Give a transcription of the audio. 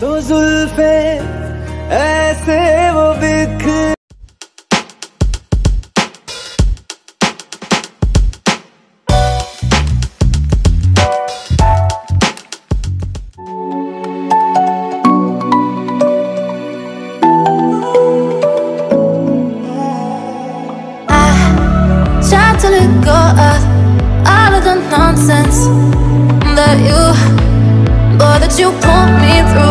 तो जुल्फे ऐसे वो बिखर ah, to let go of all of the nonsense that you, boy, that you put me through.